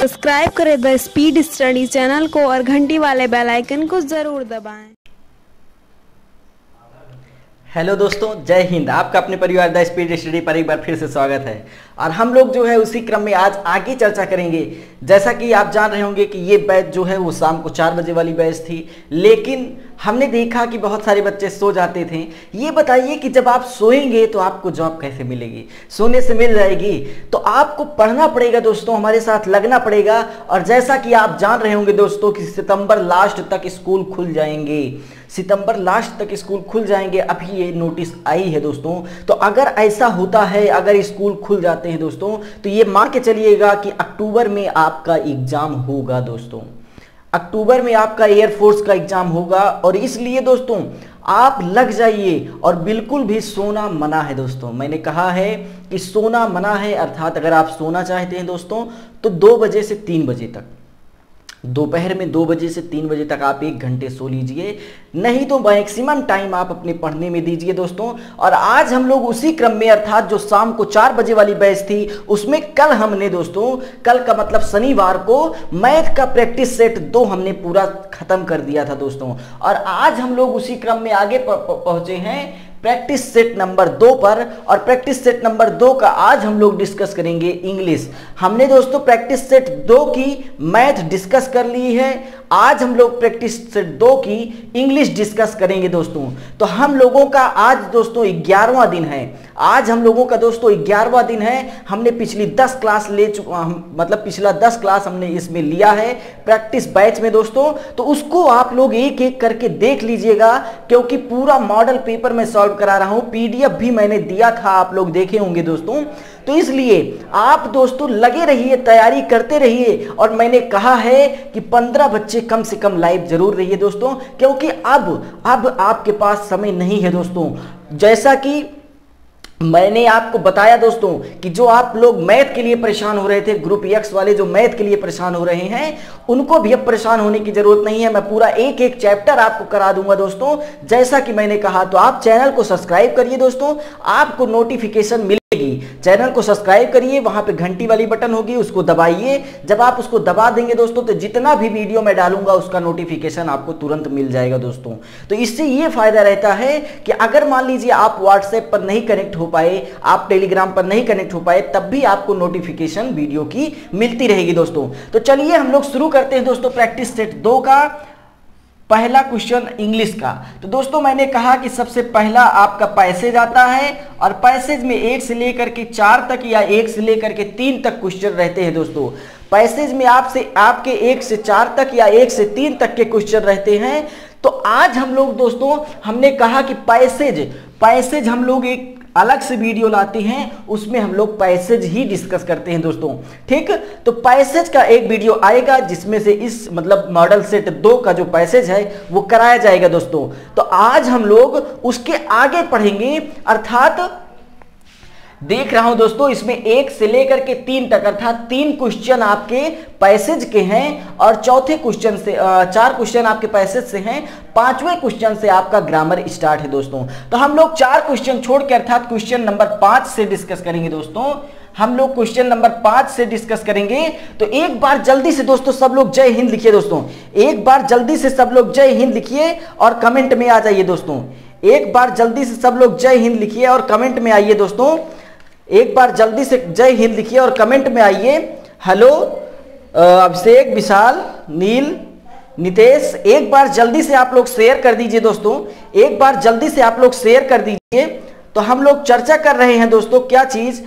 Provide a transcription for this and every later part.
Subscribe करें the speed study channel को और घंटी वाले बेल आइकन को ज़रूर दबाएँ। हेलो दोस्तों, जय हिंद। आपका अपने परिवार द स्पीड स्टडी पर एक बार फिर से स्वागत है। और हम लोग जो है उसी क्रम में आज आगे चर्चा करेंगे। जैसा कि आप जान रहे होंगे कि ये बैच जो है वो शाम को चार बजे वाली बैच थी, लेकिन हमने देखा कि बहुत सारे बच्चे सो जाते थे। ये बताइए कि जब आप सोएँगे तो आपको जॉब कैसे मिलेगी? सोने से मिल जाएगी। तो आपको पढ़ना पड़ेगा दोस्तों, हमारे साथ लगना पड़ेगा। और जैसा कि आप जान रहे होंगे दोस्तों कि सितंबर लास्ट तक स्कूल खुल जाएँगे। सितंबर लास्ट तक स्कूल खुल जाएँगे। अभी ये नोटिस आई है दोस्तों। तो अगर ऐसा होता है, अगर स्कूल खुल जाते हैं दोस्तों तो ये मान के चलिएगा कि अक्टूबर में आपका एग्ज़ाम होगा दोस्तों। अक्टूबर में आपका एयरफोर्स का एग्ज़ाम होगा और इसलिए दोस्तों, आप लग जाइए और बिल्कुल भी सोना मना है दोस्तों। मैंने कहा है कि सोना मना है, अर्थात अगर आप सोना चाहते हैं दोस्तों तो दो बजे से तीन बजे तक। दोपहर में दो बजे से तीन बजे तक आप एक घंटे सो लीजिए। नहीं तो मैक्सिमम टाइम आप अपने पढ़ने में दीजिए दोस्तों। और आज हम लोग उसी क्रम में अर्थात जो शाम को चार बजे वाली बैच थी, उसमें कल हमने दोस्तों, कल का मतलब शनिवार को मैथ का प्रैक्टिस सेट दो हमने पूरा खत्म कर दिया था दोस्तों। और आज हम लोग उसी क्रम में आगे पहुँचे हैं। प्रैक्टिस सेट नंबर दो पर और प्रैक्टिस सेट नंबर दो का आज हम लोग डिस्कस करेंगे इंग्लिश हमने दोस्तों प्रैक्टिस सेट दो की मैथ डिस्कस कर ली है आज हम लोग प्रैक्टिस सेट दो की इंग्लिश डिस्कस करेंगे दोस्तों। तो हम लोगों का आज दोस्तों ग्यारहवा दिन है। आज हम लोगों का दोस्तों ग्यारहवा दिन है। हमने पिछली दस क्लास ले चुका मतलब पिछला दस क्लास हमने इसमें लिया है प्रैक्टिस बैच में दोस्तों। तो उसको आप लोग एक एक करके देख लीजिएगा, क्योंकि पूरा मॉडल पेपर में सॉल्व करा रहा हूँ। पीडीएफ भी मैंने दिया था, आप लोग देखे होंगे दोस्तों। तो इसलिए आप दोस्तों लगे रहिए, तैयारी करते रहिए और मैंने कहा है कि पंद्रह बच्चे कम से कम लाइव ज़रूर रहिए दोस्तों, क्योंकि अब अब आपके पास समय नहीं है दोस्तों। जैसा कि मैंने आपको बताया दोस्तों कि जो आप लोग मैथ के लिए परेशान हो रहे थे, ग्रुप एक्स वाले जो मैथ के लिए परेशान हो रहे हैं, उनको भी अब परेशान होने की ज़रूरत नहीं है। मैं पूरा एक एक चैप्टर आपको करा दूँगा दोस्तों। जैसा कि मैंने कहा तो आप चैनल को सब्सक्राइब करिए दोस्तों, आपको नोटिफिकेशन मिल चैनल को सब्सक्राइब करिए, वहाँ पे घंटी वाली बटन होगी, उसको दबाइए। जब आप उसको दबा देंगे दोस्तों तो जितना भी वीडियो मैं डालूँगा, उसका नोटिफिकेशन आपको तुरंत मिल जाएगा दोस्तों। तो इससे ये फ़ायदा रहता है कि अगर मान लीजिए आप व्हाट्सएप पर नहीं कनेक्ट हो पाए, आप टेलीग्राम पर नहीं कनेक्ट हो पाए, तब भी आपको नोटिफिकेशन वीडियो की मिलती रहेगी दोस्तों। तो चलिए हम लोग शुरू करते हैं दोस्तों प्रैक्टिस सेट दो का। पहला क्वेश्चन इंग्लिश का। तो दोस्तों, मैंने कहा कि सबसे पहला आपका पैसेज आता है और पैसेज में एक से लेकर के चार तक या एक से लेकर के तीन तक क्वेश्चन रहते हैं दोस्तों। पैसेज में आपसे, आपके एक से चार तक या एक से तीन तक के क्वेश्चन रहते हैं। तो आज हम लोग दोस्तों, हमने कहा कि पैसेज पैसेज हम लोग एक अलग से वीडियो लाते हैं, उसमें हम लोग पैसेज ही डिस्कस करते हैं दोस्तों। ठीक? तो पैसेज का एक वीडियो आएगा, जिसमें से इस मतलब मॉडल सेट दो का जो पैसेज है, वो कराया जाएगा दोस्तों। तो आज हम लोग उसके आगे पढ़ेंगे, अर्थात देख रहा हूँ दोस्तों, इसमें एक से लेकर के तीन तक, अर्थात तीन क्वेश्चन आपके पैसेज के हैं और चौथे क्वेश्चन से चार क्वेश्चन आपके पैसेज से हैं, पाँचवें क्वेश्चन से आपका ग्रामर स्टार्ट है दोस्तों। तो हम लोग चार क्वेश्चन छोड़ के, अर्थात क्वेश्चन नंबर पाँच से डिस्कस करेंगे दोस्तों। हम लोग क्वेश्चन नंबर पाँच से डिस्कस करेंगे। तो एक बार जल्दी से दोस्तों, सब लोग जय हिंद लिखिए दोस्तों। एक बार जल्दी से सब लोग जय हिंद लिखिए और कमेंट में आ जाइए दोस्तों। एक बार जल्दी से सब लोग जय हिंद लिखिए और कमेंट में आइए दोस्तों। एक बार जल्दी से जय हिंद लिखिए और कमेंट में आइए। हेलो अभिषेक, विशाल, नील, नितेश, एक बार जल्दी से आप लोग शेयर कर दीजिए दोस्तों। एक बार जल्दी से आप लोग शेयर कर दीजिए। तो हम लोग चर्चा कर रहे हैं दोस्तों, क्या चीज़?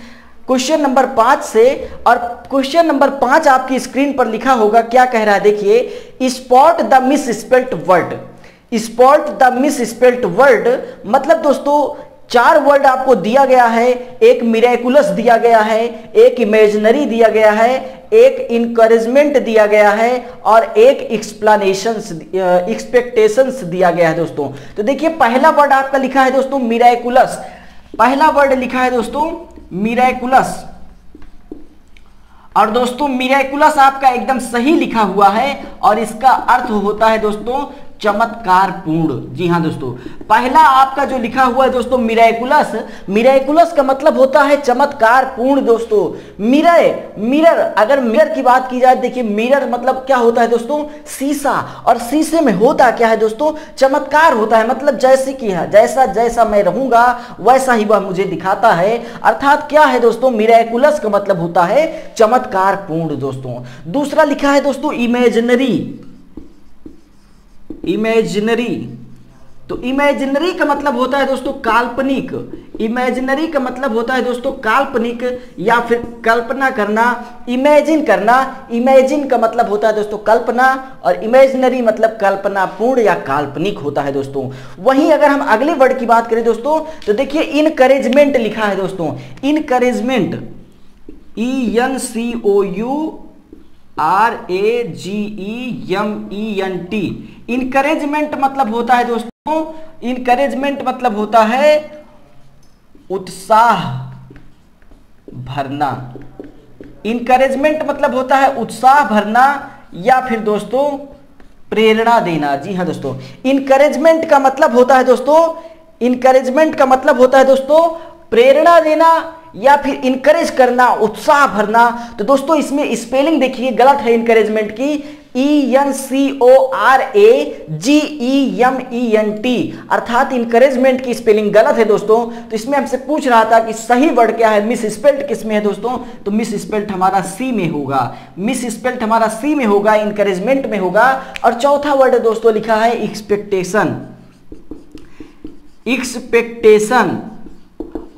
क्वेश्चन नंबर पाँच से और क्वेश्चन नंबर पाँच आपकी स्क्रीन पर लिखा होगा, क्या कह रहा है? देखिए spot the misspelt word spot the misspelt word मतलब दोस्तों चार वर्ड आपको दिया गया है, एक मिरेकुलस दिया गया है, एक इमेजनरी दिया गया है, एक इंकरेजमेंट दिया गया है और एक एक्सप्लानेशन एक्सपेक्टेशंस दिया गया है दोस्तों। तो देखिए, पहला वर्ड आपका लिखा है दोस्तों मिराकुलस पहला वर्ड लिखा है दोस्तों मिराकुलस और दोस्तों मिराकुलस आपका एकदम सही लिखा हुआ है और इसका अर्थ होता है दोस्तों चमत्कार पूर्ण। जी हाँ दोस्तों, पहला आपका जो लिखा हुआ है दोस्तों मिराकुलस मिराकुलस का मतलब होता है चमत्कार पूर्ण दोस्तों। मिरर मिरर अगर मिरर की बात की जाए, देखिए मिरर मतलब क्या होता है दोस्तों? शीशा। और शीशे में होता क्या है दोस्तों? चमत्कार होता है मतलब जैसे कि है, जैसा जैसा मैं रहूँगा, वैसा ही वह मुझे दिखाता है। अर्थात क्या है दोस्तों? मिराकुलस का मतलब होता है चमत्कार पूर्ण दोस्तों। दूसरा लिखा है दोस्तों इमेजिनरी इमेजिनरी तो इमेजिनरी का मतलब होता है दोस्तों काल्पनिक। इमेजिनरी का मतलब होता है दोस्तों काल्पनिक या फिर कल्पना करना इमेजिन करना। इमेजिन का मतलब होता है दोस्तों कल्पना और इमेजिनरी मतलब कल्पना पूर्ण या काल्पनिक होता है दोस्तों। वहीं अगर हम अगले वर्ड की बात करें दोस्तों तो देखिए इनकरेजमेंट लिखा है दोस्तों। Encouragement E N C O U R A G E M E N T encouragement मतलब होता है दोस्तों इनकरेजमेंट मतलब होता है उत्साह भरना। इनकरेजमेंट मतलब होता है उत्साह भरना या फिर दोस्तों, प्रेरणा देना। जी हाँ दोस्तों इनकरेजमेंट का मतलब होता है दोस्तों इनकरेजमेंट का मतलब होता है दोस्तों, प्रेरणा देना या फिर इंकरेज करना, उत्साह भरना। तो दोस्तों, इसमें स्पेलिंग देखिए, गलत है इंकरेजमेंट की। E N C O R A G E M E N T अर्थात इंकरेजमेंट की स्पेलिंग गलत है दोस्तों। तो इसमें हमसे पूछ रहा था कि सही वर्ड क्या है मिस स्पेल्ट किसमें है दोस्तों? तो मिस स्पेल्ट हमारा सी में होगा। मिस स्पेल्ट हमारा सी में होगा इंकरेजमेंट में होगा। और चौथा वर्ड दोस्तों लिखा है एक्सपेक्टेशन एक्सपेक्टेशन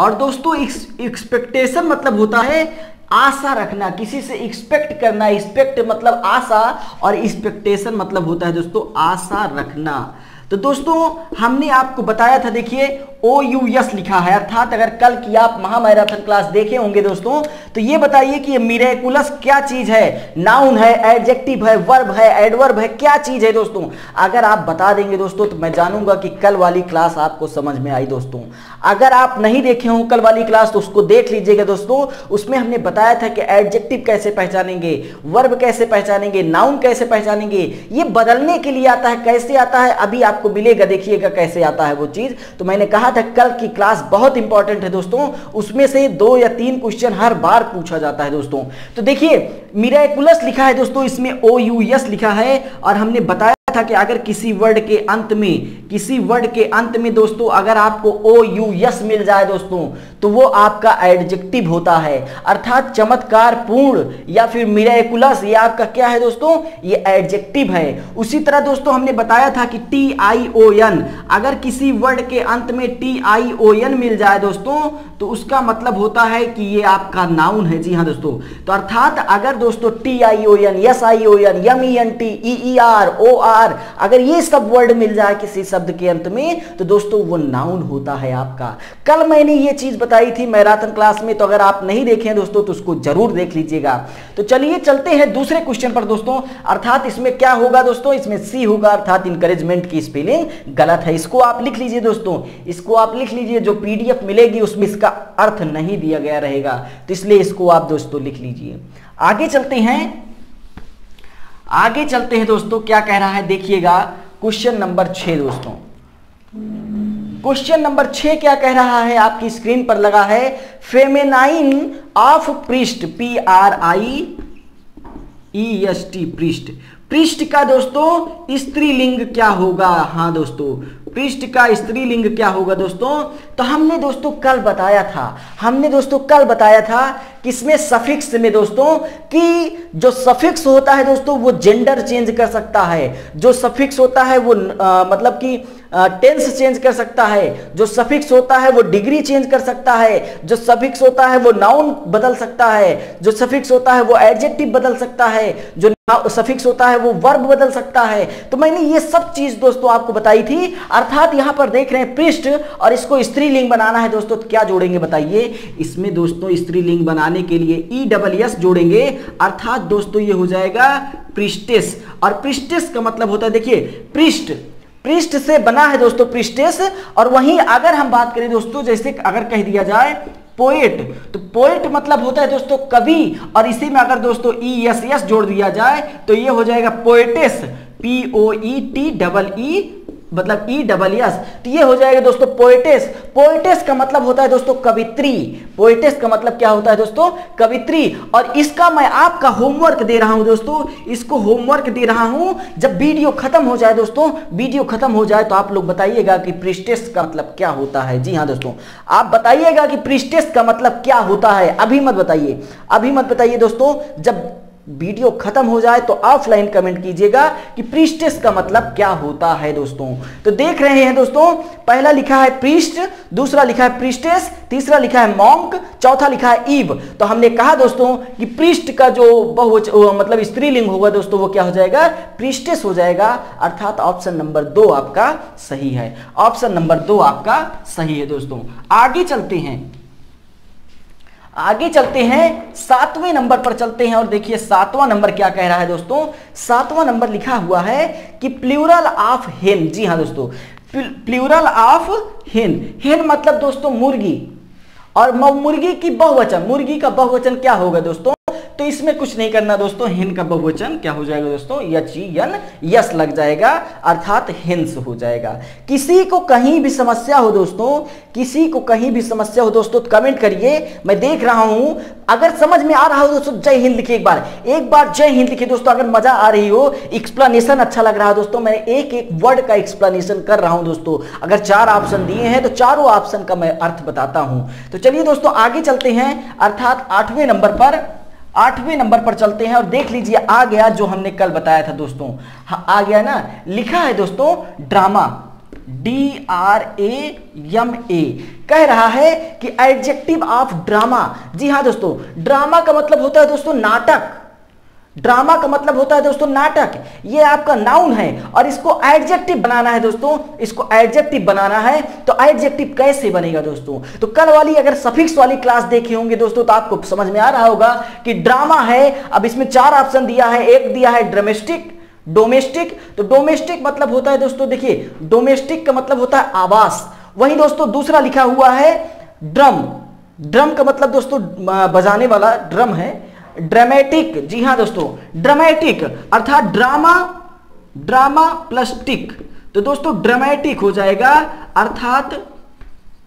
और दोस्तों एक्सपेक्टेशन मतलब होता है आशा रखना, किसी से एक्सपेक्ट करना एक्सपेक्ट मतलब आशा और एक्सपेक्टेशन मतलब होता है दोस्तों, आशा रखना। तो दोस्तों, हमने आपको बताया था, देखिए ओ यू यस लिखा है, अर्थात अगर कल की आप महामैराथन क्लास देखे होंगे दोस्तों तो ये बताइए कि मिरेकुलस क्या चीज़ है? नाउन है एडजेक्टिव है वर्ब है एडवर्ब है, क्या चीज़ है दोस्तों? अगर आप बता देंगे दोस्तों तो मैं जानूँगा कि कल वाली क्लास आपको समझ में आई दोस्तों। अगर आप नहीं देखे हो कल वाली क्लास तो उसको देख लीजिएगा दोस्तों। उसमें हमने बताया था कि एडजेक्टिव कैसे पहचानेंगे वर्ब कैसे पहचानेंगे नाउन कैसे पहचानेंगे, ये बदलने के लिए आता है, कैसे आता है, अभी आपको मिलेगा, देखिएगा कैसे आता है वो चीज़। तो मैंने कहा था, कल की क्लास बहुत इंपॉर्टेंट है दोस्तों। उसमें से दो या तीन क्वेश्चन हर बार पूछा जाता है दोस्तों। तो देखिए मिराकुलस लिखा है दोस्तों, इसमें ओ यू एस लिखा है और हमने बताया था कि अगर किसी वर्ड के अंत में, किसी वर्ड के अंत में दोस्तों, अगर आपको ओ यू यस मिल जाए दोस्तों तो वो आपका एडजेक्टिव होता है। अर्थात चमत्कार, पूर्ण या फिर मिराकुलस ये आपका क्या है दोस्तों? ये एडजेक्टिव है। उसी तरह दोस्तों, हमने बताया था कि टी आई ओ एन अगर किसी वर्ड के अंत में टी आई ओ एन मिल जाए दोस्तों तो उसका मतलब होता है कि ये आपका नाउन है। जी हाँ दोस्तों। तो अर्थात अगर दोस्तों T I O N S I O N M E N T E R O R अगर ये सब वर्ड मिल जाए किसी शब्द के अंत में तो दोस्तों वो नाउन होता है आपका। कल मैंने ये चीज़ बताई थी मैराथन क्लास में तो अगर आप नहीं देखे हैं दोस्तों तो उसको ज़रूर देख लीजिएगा। तो चलिए चलते हैं दूसरे क्वेश्चन पर दोस्तों। अर्थात इसमें क्या होगा दोस्तों? इसमें सी होगा, अर्थात इंकरेजमेंट की स्पेलिंग गलत है। इसको आप लिख लीजिए दोस्तों। इसको आप लिख लीजिए, जो पीडीएफ मिलेगी, उसमें इसका अर्थ नहीं दिया गया रहेगा। तो इसलिए इसको आप दोस्तों लिख लीजिए। आगे चलते हैं। आगे चलते हैं दोस्तों, क्या कह रहा है? देखिएगा क्वेश्चन नंबर छह दोस्तों। क्वेश्चन नंबर छह क्या कह रहा है? आपकी स्क्रीन पर लगा है feminine of priest P R I E S T priest priest का दोस्तों, स्त्रीलिंग क्या होगा? हाँ दोस्तों पृष्ठ का स्त्रीलिंग क्या होगा दोस्तों? तो हमने दोस्तों कल बताया था हमने दोस्तों कल बताया था किसमें सफिक्स में दोस्तों? कि जो सफिक्स होता है दोस्तों वो जेंडर चेंज कर सकता है। जो सफिक्स होता है वो आ, मतलब कि टेंस चेंज कर सकता है। जो सफिक्स होता है, वो डिग्री चेंज कर सकता है। जो सफिक्स होता है, वो नाउन बदल सकता है। जो सफिक्स होता है, वो एडजेक्टिव बदल सकता है। जो सफिक्स होता है, वो वर्ब बदल सकता है। तो मैंने ये सब चीज़ दोस्तों आपको बताई थी। अर्थात यहाँ पर देख रहे हैं पृष्ठ और इसको स्त्रीलिंग बनाना है दोस्तों। तो क्या जोड़ेंगे बताइए? इसमें दोस्तों स्त्रीलिंग बनाने के लिए ई डबल एस जोड़ेंगे। अर्थात दोस्तों ये हो जाएगा पृष्ठेस। और पृष्ठेस का मतलब होता है, देखिए, पृष्ठ। पृष्ठ से बना है दोस्तों पृष्ठेस और वहीं अगर हम बात करें दोस्तों, जैसे अगर कह दिया जाए पोएट तो पोएट मतलब होता है दोस्तों, कवि। और इसी में अगर दोस्तों ई एस एस जोड़ दिया जाए तो ये हो जाएगा poetess P O E T double E मतलब ई डबल एस तो ये हो जाएगा दोस्तों पोइटेस पोइटेस का मतलब होता है दोस्तों कवित्री. पोइटेस का मतलब क्या होता है दोस्तों? कवित्री. और इसका मैं आपका होमवर्क दे रहा हूँ दोस्तों. इसको होमवर्क दे रहा हूँ. जब वीडियो खत्म हो जाए दोस्तों वीडियो खत्म हो जाए तो आप लोग बताइएगा कि प्रिस्टेस का मतलब क्या होता है. जी हाँ दोस्तों. आप बताइएगा कि प्रिस्टेस का मतलब क्या होता है. अभी मत बताइए. अभी मत बताइए दोस्तों. जब वीडियो खत्म हो जाए तो ऑफलाइन कमेंट कीजिएगा कि प्रीस्टेस का मतलब क्या होता है दोस्तों। तो देख रहे हैं दोस्तों, पहला लिखा है प्रीस्ट, दूसरा लिखा है प्रीस्टेस, तीसरा लिखा है मॉन्क, चौथा लिखा है ईव। तो हमने कहा दोस्तों कि प्रीस्ट का जो बहुवच मतलब स्त्रीलिंग होगा दोस्तों, वो क्या हो जाएगा? प्रीस्टेस हो जाएगा। अर्थात ऑप्शन नंबर दो आपका सही है। ऑप्शन नंबर दो आपका सही है दोस्तों। आगे चलते हैं। आगे चलते हैं, सातवें नंबर पर चलते हैं और देखिए सातवां नंबर क्या कह रहा है दोस्तों? सातवां नंबर लिखा हुआ है कि प्लूरल ऑफ़ हेन जी हाँ दोस्तों प्लूरल ऑफ़ हेन हेन मतलब दोस्तों मुर्गी। और मुर्गी की बहुवचन, मुर्गी का बहुवचन क्या होगा दोस्तों? तो इसमें कुछ नहीं करना दोस्तों, हिन का बहुवचन क्या हो जाएगा दोस्तों? यच यन, यस लग जाएगा, अर्थात हिंस हो जाएगा। किसी को कहीं भी समस्या हो दोस्तों, किसी को कहीं भी समस्या हो दोस्तों तो कमेंट करिए। मैं देख रहा हूँ, अगर समझ में आ रहा हो दोस्तों, जय हिंद लिखिए एक बार। एक बार जय हिंद लिखिए दोस्तों, अगर मज़ा आ रही हो एक्सप्लेनेशन अच्छा लग रहा है दोस्तों, मैं एक एक वर्ड का एक्सप्लेनेशन कर रहा हूँ दोस्तों। अगर चार ऑप्शन दिए हैं तो चारों ऑप्शन का मैं अर्थ बताता हूँ। तो चलिए दोस्तों, आगे चलते हैं, अर्थात आठवें नंबर पर। आठवें नंबर पर चलते हैं और देख लीजिए, आ गया जो हमने कल बताया था दोस्तों। हाँ आ गया ना, लिखा है दोस्तों, drama. D R A M A कह रहा है कि एडजेक्टिव ऑफ़ ड्रामा जी हाँ दोस्तों ड्रामा का मतलब होता है दोस्तों, नाटक। ड्रामा का मतलब होता है दोस्तों नाटक। ये आपका नाउन है और इसको एडजेक्टिव बनाना है दोस्तों। इसको एडजेक्टिव बनाना है। तो एडजेक्टिव कैसे बनेगा दोस्तों? तो कल वाली अगर सफिक्स वाली क्लास देखे होंगे दोस्तों तो आपको समझ में आ रहा होगा कि ड्रामा है। अब इसमें चार ऑप्शन दिया है। एक दिया है ड्रामेस्टिक डोमेस्टिक तो डोमेस्टिक मतलब होता है दोस्तों, देखिए डोमेस्टिक का मतलब होता है आवास। वही दोस्तों दूसरा लिखा हुआ है ड्रम ड्रम का मतलब दोस्तों बजाने वाला ड्रम है। ड्रामेटिक जी हाँ दोस्तों ड्रामेटिक अर्थात ड्रामा ड्रामा प्लस टिक तो दोस्तों ड्रामेटिक हो जाएगा, अर्थात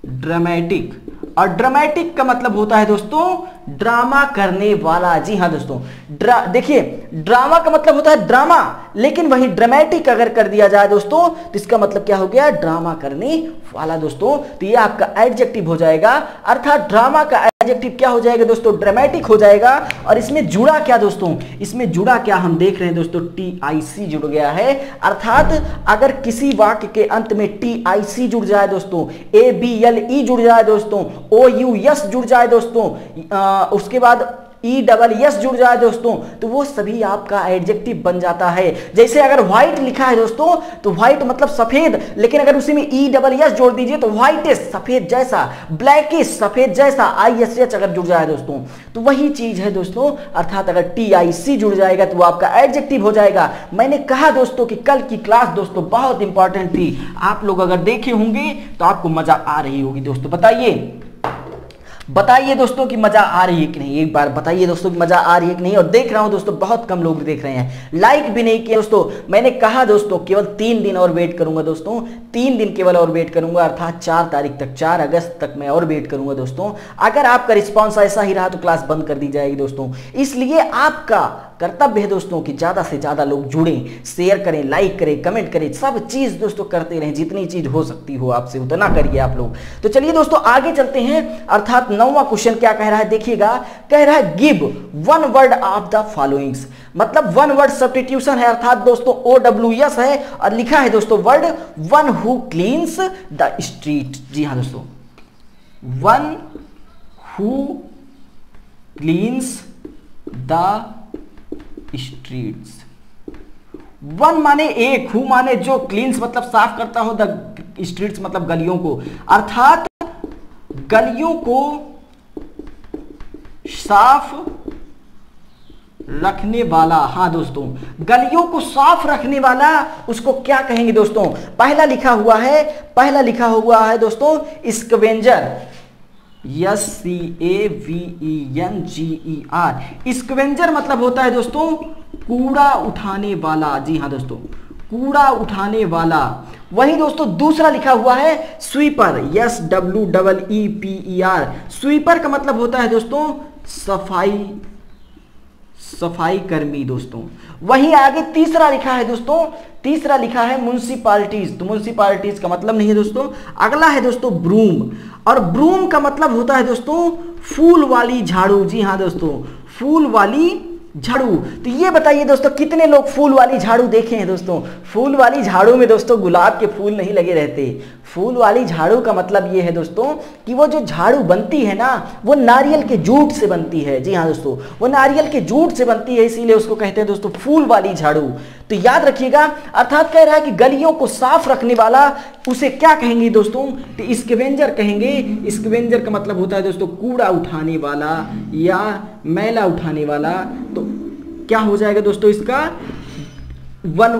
ड्रामेटिक और ड्रामेटिक का मतलब होता है दोस्तों ड्रामा करने वाला। जी हाँ दोस्तों ड्रा देखिए ड्रामा का मतलब होता है ड्रामा लेकिन वही ड्रामेटिक अगर कर दिया जाए दोस्तों तो इसका मतलब क्या हो गया? ड्रामा करने वाला दोस्तों तो ये आपका एडजेक्टिव हो जाएगा, अर्थात ड्रामा का एडजेक्टिव क्या हो जाएगा दोस्तों? ड्रामेटिक हो जाएगा। और इसमें जुड़ा क्या दोस्तों? इसमें जुड़ा क्या हम देख रहे हैं दोस्तों? टी आई सी जुड़ गया है। अर्थात अगर किसी वाक्य के अंत में टी आई सी जुड़ जाए दोस्तों ए बी एल ई जुड़ जाए दोस्तों ओ यू एस जुड़ जाए दोस्तों आ, उसके बाद ई डबल एस जुड़ जाए दोस्तों तो वो सभी आपका एडजेक्टिव बन जाता है। जैसे अगर व्हाइट लिखा है दोस्तों तो व्हाइट मतलब सफ़ेद, लेकिन अगर उसी में ई डबल एस जोड़ दीजिए तो व्हाइट सफ़ेद जैसा ब्लैक सफ़ेद जैसा आई एस एच अगर जुड़ जाए दोस्तों। तो वही चीज़ है दोस्तों, अर्थात अगर टी आई सी जुड़ जाएगा तो वो आपका एडजेक्टिव हो जाएगा। मैंने कहा दोस्तों कि कल की क्लास दोस्तों बहुत इंपॉर्टेंट थी। आप लोग अगर देखे होंगे तो आपको मज़ा आ रही होगी दोस्तों, बताइए। बताइए दोस्तों कि मज़ा आ रही है कि नहीं? एक बार बताइए दोस्तों कि मज़ा आ रही है कि नहीं? और देख रहा हूँ दोस्तों, बहुत कम लोग देख रहे हैं। लाइक भी नहीं किया दोस्तों। मैंने कहा दोस्तों, केवल तीन दिन और वेट करूँगा दोस्तों। तीन दिन केवल और वेट करूँगा, अर्थात चार तारीख तक, चार अगस्त तक मैं और वेट करूँगा दोस्तों। अगर आपका रिस्पॉन्स ऐसा ही रहा तो क्लास बंद कर दी जाएगी दोस्तों। इसलिए आपका कर्तव्य है दोस्तों कि ज़्यादा से ज़्यादा लोग जुड़ें शेयर करें लाइक करें कमेंट करें। सब चीज़ दोस्तों करते रहें, जितनी चीज़ हो सकती हो आपसे, उतना करिए आप लोग। तो चलिए दोस्तों, आगे चलते हैं। अर्थात नौवा क्वेश्चन क्या कह रहा है देखिएगा, कह रहा है give one word of the followings मतलब वन वर्ड सब्सटीट्यूशन है अर्थात दोस्तों ओ डब्ल्यू एस है और लिखा है दोस्तों word one who cleans the street जी हाँ दोस्तों. One who cleans the streets one माने एक हु माने जो क्लींस मतलब साफ़ करता हो द स्ट्रीट्स मतलब गलियों को. अर्थात गलियों को साफ़ रखने वाला हाँ दोस्तों, गलियों को साफ़ रखने वाला उसको क्या कहेंगे दोस्तों? पहला लिखा हुआ है, पहला लिखा हुआ है दोस्तों, scavenger S C A V E N G E R scavenger मतलब होता है दोस्तों, कूड़ा उठाने वाला। जी हाँ दोस्तों, कूड़ा उठाने वाला। वही दोस्तों दूसरा लिखा हुआ है sweeper, S W double, E, P, E, R. Sweeper का मतलब होता है दोस्तों सफ़ाई सफ़ाई कर्मी दोस्तों। वहीं आगे तीसरा लिखा है दोस्तों, तीसरा लिखा है म्यूनसिपालिटीज तो म्यूनसिपालिटीज का मतलब नहीं है दोस्तों, अगला है दोस्तों ब्रूम और ब्रूम का मतलब होता है दोस्तों, फूल वाली झाड़ू। जी हाँ दोस्तों, फूल वाली झाड़ू। तो ये बताइए दोस्तों, कितने लोग फूल वाली झाड़ू देखे हैं दोस्तों? फूल वाली झाड़ू में दोस्तों गुलाब के फूल नहीं लगे रहते। फूल वाली झाड़ू का मतलब ये है दोस्तों कि वो जो झाड़ू बनती है ना, वो नारियल के जूट से बनती है। जी हाँ दोस्तों, वो नारियल के जूट से बनती है, इसीलिए उसको कहते हैं दोस्तों फूल वाली झाड़ू। तो याद रखिएगा, अर्थात कह रहा है कि गलियों को साफ़ रखने वाला, उसे क्या कहेंगे दोस्तों? तो स्कवेंजर कहेंगे। स्कवेंजर का मतलब होता है दोस्तों, कूड़ा उठाने वाला या मैला उठाने वाला। तो क्या हो जाएगा दोस्तों इसका? One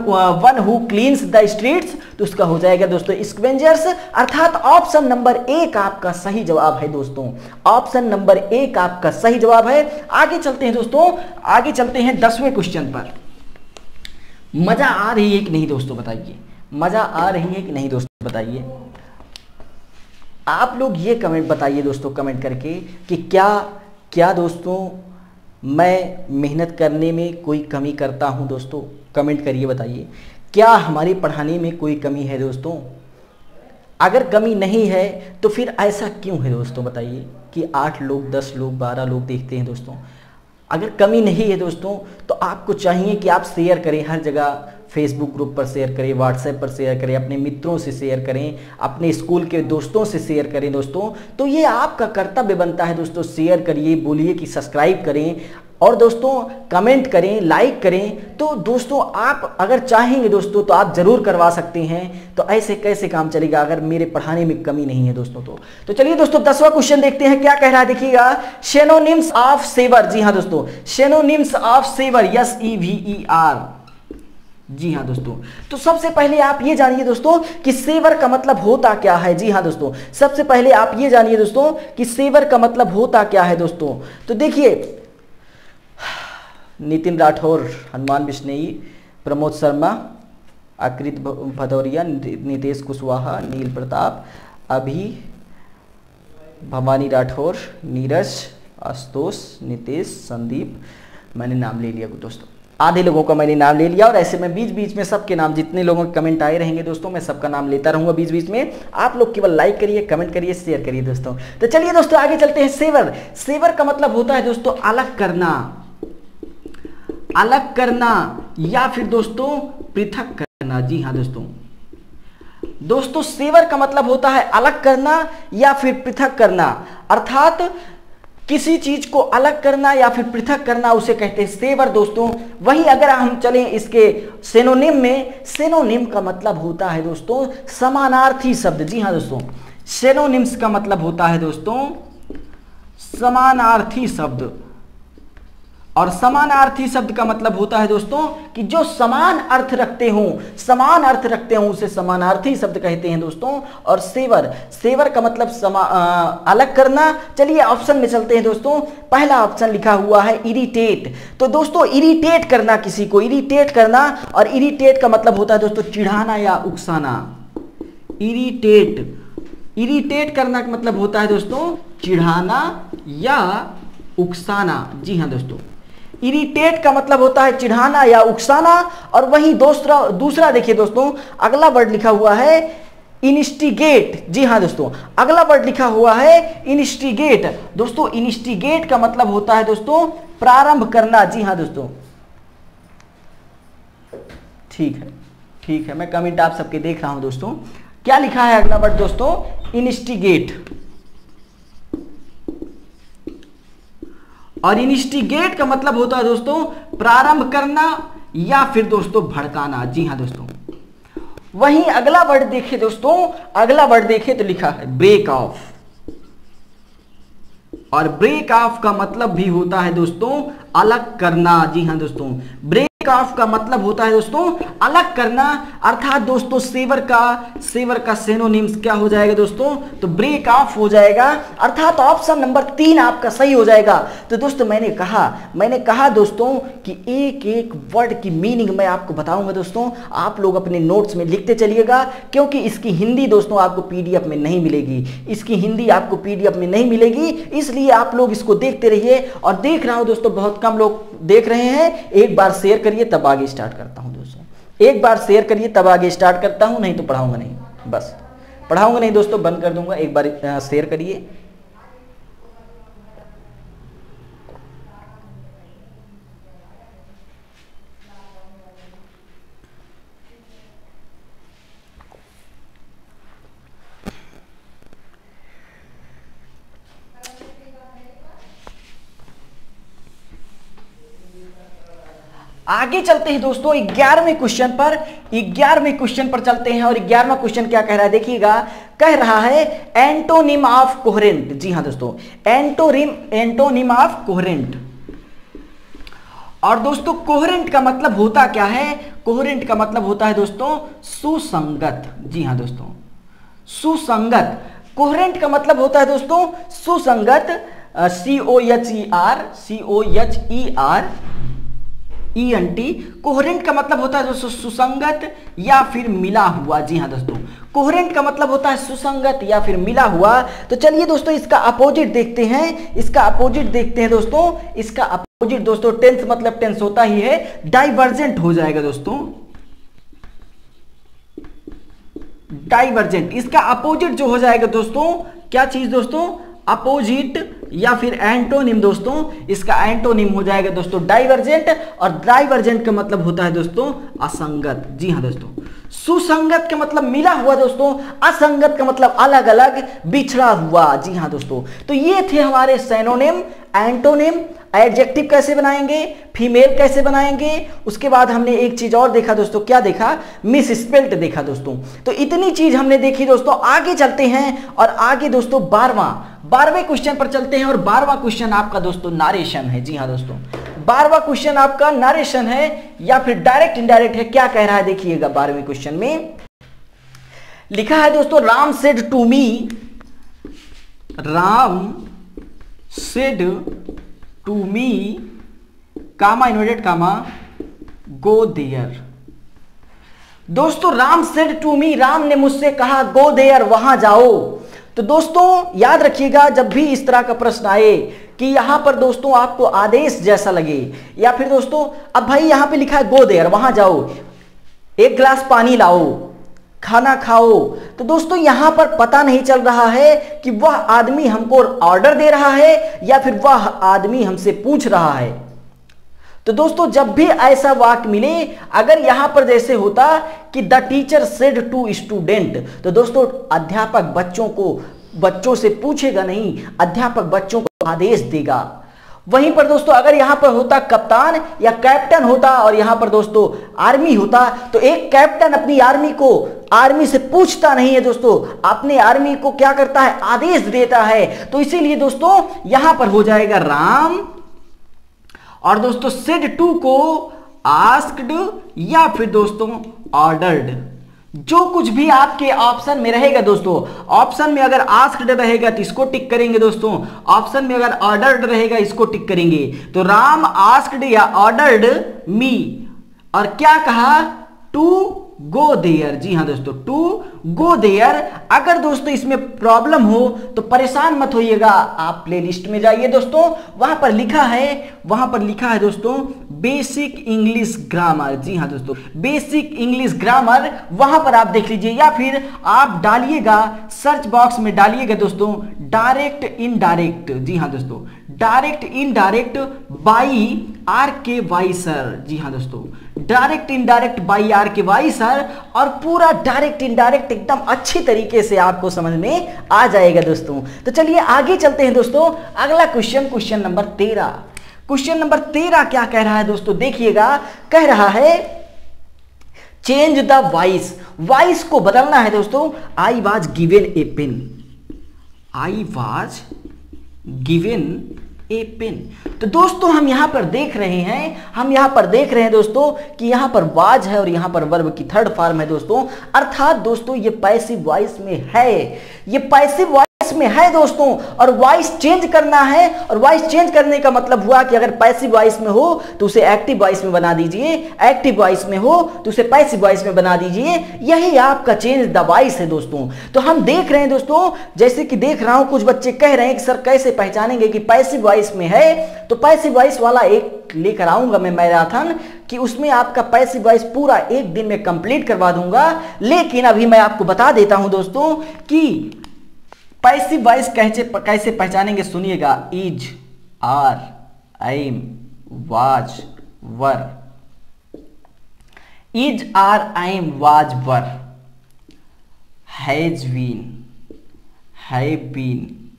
one who cleans the streets तो उसका हो जाएगा दोस्तों स्क्वेंजर्स अर्थात ऑप्शन नंबर एक आपका सही जवाब है दोस्तों। ऑप्शन नंबर एक आपका सही जवाब है। आगे चलते हैं दोस्तों। आगे चलते हैं दसवें क्वेश्चन पर। मज़ा आ रही है कि नहीं दोस्तों, बताइए। मज़ा आ रही है कि नहीं दोस्तों, बताइए। आप लोग ये कमेंट बताइए दोस्तों कमेंट करके कि क्या क्या दोस्तों मैं मेहनत करने में कोई कमी करता हूँ दोस्तों? कमेंट करिए, बताइए। क्या हमारी पढ़ाने में कोई कमी है दोस्तों? अगर कमी नहीं है तो फिर ऐसा क्यों है दोस्तों, बताइए कि आठ लोग, दस लोग, बारह लोग देखते हैं दोस्तों? अगर कमी नहीं है दोस्तों तो आपको चाहिए कि आप शेयर करें हर जगह। फेसबुक ग्रुप पर शेयर करें व्हाट्सएप पर शेयर करें, अपने मित्रों से शेयर करें, अपने स्कूल के दोस्तों से शेयर करें दोस्तों। तो ये आपका कर्तव्य बनता है दोस्तों शेयर करिए, बोलिए कि सब्सक्राइब करें और दोस्तों कमेंट करें लाइक करें। तो दोस्तों आप अगर चाहेंगे दोस्तों तो आप ज़रूर करवा सकते हैं। तो ऐसे कैसे काम चलेगा अगर मेरे पढ़ाने में कमी नहीं है दोस्तों तो? तो चलिए दोस्तों दसवां क्वेश्चन देखते हैं, क्या कह रहा है देखिएगा। शेनोनिम्स ऑफ़ सेवर जी हाँ दोस्तों। Synonyms of sever S E V E R जी हाँ दोस्तों। तो सबसे पहले आप ये जानिए दोस्तों कि सेवर का मतलब होता क्या है। जी हाँ दोस्तों, सबसे पहले आप ये जानिए दोस्तों कि सेवर का मतलब होता क्या है दोस्तों। तो देखिए, नितिन राठौर, हनुमान बिश्नई, प्रमोद शर्मा आकृत भदौरिया नितेश कुशवाहा, नील प्रताप, अभी, भवानी राठौर, नीरज, आशुतोष, नितेश, संदीप, मैंने नाम ले लिया दोस्तों। आधे लोगों का मैंने नाम ले लिया और ऐसे में बीच बीच में सबके नाम जितने लोगों के कमेंट आए रहेंगे दोस्तों, मैं सबका नाम लेता रहूँगा बीच बीच में। आप लोग केवल लाइक करिए कमेंट करिए शेयर करिए दोस्तों। तो चलिए दोस्तों, आगे चलते हैं सेवर। सेवर का मतलब होता है दोस्तों, अलग करना। अलग करना या फिर दोस्तों, पृथक करना। जी हाँ दोस्तों। दोस्तों, सेवर का मतलब होता है अलग करना या फिर पृथक करना। अर्थात किसी चीज़ को अलग करना या फिर पृथक करना, उसे कहते हैं सेवर दोस्तों। वही अगर हम चलें इसके सेनोनिम में सेनोनिम का मतलब होता है दोस्तों, समानार्थी शब्द। जी हाँ दोस्तों सेनोनिम्स का मतलब होता है दोस्तों, समानार्थी शब्द। और समानार्थी शब्द का मतलब होता है दोस्तों कि जो समान अर्थ रखते हो समान अर्थ रखते हो उसे समानार्थी शब्द कहते हैं दोस्तों। और सेवर सेवर का मतलब समा, अलग करना। चलिए ऑप्शन में चलते हैं दोस्तों। पहला ऑप्शन लिखा हुआ है इरिटेट तो दोस्तों इरिटेट करना किसी को इरिटेट करना और इरिटेट का मतलब होता है दोस्तों चिढ़ाना या उकसाना। इरिटेट इरिटेट करना का मतलब होता है दोस्तों चिढ़ाना या उकसाना। जी हाँ दोस्तों। इरिटेट का मतलब होता है चिढ़ाना या उकसाना, और वही दूसरा दूसरा देखिए दोस्तों, अगला वर्ड लिखा हुआ है इनिस्टिगेट। जी हाँ दोस्तों, अगला वर्ड लिखा हुआ है इनिस्टिगेट। दोस्तों, इनिस्टिगेट का मतलब होता है दोस्तों, प्रारंभ करना। जी हाँ दोस्तों। ठीक है ठीक है, मैं कमेंट आप सबके देख रहा हूँ दोस्तों। क्या लिखा है अगला वर्ड दोस्तों? इनिस्टिगेट। और इनिस्टिगेट का मतलब होता है दोस्तों, प्रारंभ करना या फिर दोस्तों भड़काना। जी हाँ दोस्तों। वहीं अगला वर्ड देखे दोस्तों, अगला वर्ड देखे तो लिखा है ब्रेक ऑफ़ और ब्रेक ऑफ़ का मतलब भी होता है दोस्तों, अलग करना। जी हाँ दोस्तों ब्रेक ऑफ़ का मतलब होता है दोस्तों, अलग करना, अर्थात दोस्तों सेवर का सेवर का सेनोनिम्स क्या हो जाएगा दोस्तों? तो ब्रेक ऑफ़ हो जाएगा, अर्थात ऑप्शन नंबर तीन आपका सही हो जाएगा। तो दोस्तों, मैंने कहा मैंने कहा दोस्तों कि एक एक वर्ड की मीनिंग मैं आपको बताऊँगा दोस्तों। आप लोग अपने नोट्स में लिखते चलिएगा, क्योंकि इसकी हिंदी दोस्तों आपको पीडीएफ में नहीं मिलेगी। इसकी हिंदी आपको पीडीएफ में नहीं मिलेगी, इसलिए आप लोग इसको देखते रहिए। और देख रहा हूँ दोस्तों, बहुत कम लोग देख रहे हैं, एक बार शेयर करिए, तब आगे स्टार्ट करता हूँ दोस्तों। एक बार शेयर करिए, तब आगे स्टार्ट करता हूँ, नहीं तो पढ़ाऊँगा नहीं। बस। पढ़ाऊँगा नहीं दोस्तों, बंद कर दूँगा, एक बार शेयर करिए। आगे चलते हैं दोस्तों, ग्यारहवें क्वेश्चन पर। ग्यारहवें क्वेश्चन पर चलते हैं और ग्यारहवा क्वेश्चन क्या कह रहा है देखिएगा। कह रहा है एंटोनिम ऑफ़ कोहरेंट जी हाँ दोस्तों एंटोरिम एंटोनिम ऑफ़ कोहरेंट और दोस्तों कोहरेंट का मतलब होता क्या है? कोहरेंट का मतलब होता है दोस्तों, सुसंगत। जी हाँ दोस्तों, सुसंगत। कोहरेंट का मतलब होता है दोस्तों, सुसंगत C O H E R C O H E R E N T, coherent का मतलब होता है दोस्तों सुसंगत या फिर मिला हुआ। जी हाँ दोस्तों, कोहरेंट का मतलब होता है सुसंगत या फिर मिला हुआ। तो चलिए दोस्तों, इसका अपोजिट देखते हैं। इसका अपोजिट देखते हैं दोस्तों, इसका अपोजिट दोस्तों टेंस मतलब टेंस होता ही है। डाइवर्जेंट हो जाएगा दोस्तों। डाइवर्जेंट इसका अपोजिट जो हो जाएगा दोस्तों, क्या चीज़ दोस्तों? अपोजिट या फिर एंटोनिम दोस्तों, इसका एंटोनिम हो जाएगा दोस्तों डाइवर्जेंट और डाइवर्जेंट का मतलब होता है दोस्तों असंगत। जी हाँ दोस्तों। सुसंगत का मतलब मिला हुआ दोस्तों, असंगत का मतलब अलग अलग बिछड़ा हुआ। जी हाँ दोस्तों। तो ये थे हमारे सैनोनिम एंटोनिम एडजेक्टिव कैसे बनाएँगे फीमेल कैसे बनाएँगे? उसके बाद हमने एक चीज़ और देखा दोस्तों, क्या देखा? मिस स्पेल्ट देखा दोस्तों। तो इतनी चीज़ हमने देखी दोस्तों, आगे चलते हैं और आगे दोस्तों बारवा बारहवें क्वेश्चन पर चलते हैं और बारहवा क्वेश्चन आपका दोस्तों नारेशन है। जी हाँ दोस्तों, बारहवा क्वेश्चन आपका नारेशन है या फिर डायरेक्ट इनडायरेक्ट है, क्या कह रहा है देखिएगा बारहवें क्वेश्चन में। लिखा है दोस्तों, Ram said to me Ram said to me comma इनोडेड comma go there दोस्तों, Ram said to me Ram ने मुझसे कहा गो देयर वहाँ जाओ. तो दोस्तों, याद रखिएगा, जब भी इस तरह का प्रश्न आए कि यहाँ पर दोस्तों आपको आदेश जैसा लगे, या फिर दोस्तों, अब भाई यहाँ पे लिखा है गो देयर वहाँ जाओ। एक गिलास पानी लाओ। खाना खाओ। तो दोस्तों, यहाँ पर पता नहीं चल रहा है कि वह आदमी हमको ऑर्डर दे रहा है या फिर वह आदमी हमसे पूछ रहा है। तो दोस्तों, जब भी ऐसा वाक्य मिले, अगर यहाँ पर जैसे होता कि the teacher said to student तो दोस्तों, अध्यापक बच्चों को, बच्चों से पूछेगा नहीं, अध्यापक बच्चों को आदेश देगा। वहीं पर दोस्तों, अगर यहाँ पर होता कप्तान या कैप्टन होता और यहाँ पर दोस्तों, आर्मी होता तो एक कैप्टन अपनी आर्मी को आर्मी से पूछता नहीं है दोस्तों। अपने आर्मी को क्या करता है? आदेश देता है। तो इसीलिए दोस्तों, यहाँ पर हो जाएगा राम और दोस्तों सेड टू को आस्क्ड या फिर दोस्तों ऑर्डर्ड जो कुछ भी आपके ऑप्शन में रहेगा दोस्तों ऑप्शन में अगर आस्क्ड रहेगा तो इसको टिक करेंगे दोस्तों ऑप्शन में अगर ऑर्डर्ड रहेगा इसको टिक करेंगे। तो राम आस्क्ड या ऑर्डर्ड मी और क्या कहा? टू गो देयर जी हाँ दोस्तों टू गो देयर अगर दोस्तों इसमें प्रॉब्लम हो तो परेशान मत होइएगा। आप प्लेलिस्ट में जाइए दोस्तों। वहाँ पर लिखा है, वहाँ पर लिखा है दोस्तों बेसिक इंग्लिश ग्रामर जी हाँ दोस्तों बेसिक इंग्लिश ग्रामर वहाँ पर आप देख लीजिए। या फिर आप डालिएगा सर्च बॉक्स में डालिएगा दोस्तों डायरेक्ट इनडायरेक्ट जी हाँ दोस्तों direct indirect by R K Y sir जी हाँ दोस्तों direct indirect by R K Y sir और पूरा डायरेक्ट इनडायरेक्ट एकदम अच्छी तरीके से आपको समझ में आ जाएगा दोस्तों। तो चलिए आगे चलते हैं दोस्तों। अगला क्वेश्चन क्वेश्चन नंबर तेरह। क्वेश्चन नंबर तेरह क्या कह रहा है दोस्तों? देखिएगा। कह रहा है चेंज द वाइस वाइस को बदलना है दोस्तों। I was given a pen I was given a pin. तो दोस्तों, हम यहाँ पर देख रहे हैं, हम यहाँ पर देख रहे हैं दोस्तों कि यहाँ पर वाज है और यहाँ पर वर्ब की थर्ड फॉर्म है दोस्तों। अर्थात दोस्तों, ये पैसिव वॉइस में है। ये पैसिव वॉइस में है दोस्तों, और वॉइस चेंज करना है, और वॉइस चेंज करने का मतलब हुआ कि अगर पैसिव वॉइस में हो तो उसे एक्टिव वॉइस में बना दीजिए। एक्टिव वॉइस में हो तो उसे पैसिव वॉइस में बना दीजिए। यही आपका चेंज द वॉइस है दोस्तों। तो हम देख रहे हैं दोस्तों, जैसे कि देख रहा हूँ, कुछ बच्चे कह रहे हैं कि, सर, कैसे पहचानेंगे कि पैसिव वॉइस में है? तो पैसिव वॉइस वाला एक लेकर आऊँगा मैं मैराथन, कि उसमें आपका पैसिव वॉइस पूरा एक दिन में कंप्लीट करवा दूँगा। लेकिन अभी मैं आपको बता देता हूँ दोस्तों कि पैसिव वॉइस कैसे कैसे पहचानेंगे सुनिएगा? Is are am was were is are am was were has been have been